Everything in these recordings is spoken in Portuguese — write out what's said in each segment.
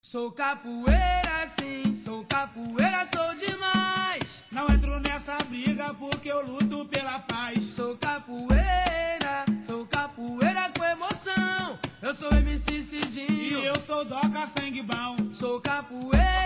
Sou capoeira, sim, sou capoeira, sou demais. Não entro nessa briga porque eu luto pela paz. Sou capoeira, sou capoeira com emoção. Eu sou MC Cidinho. E eu sou Doca Sangue Bom. Sou capoeira.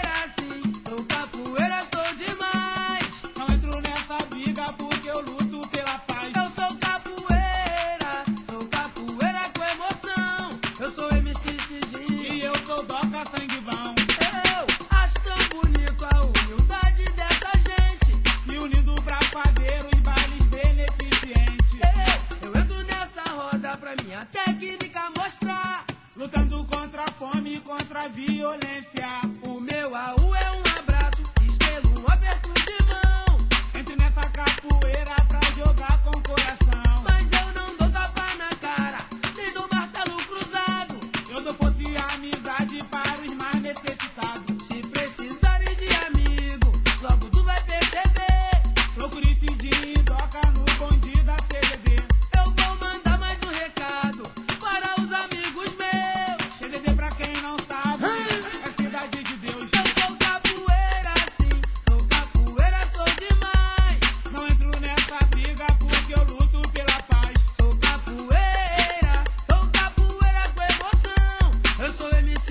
a técnica mostrar. Lutando contra a fome e contra a violência. O meu AU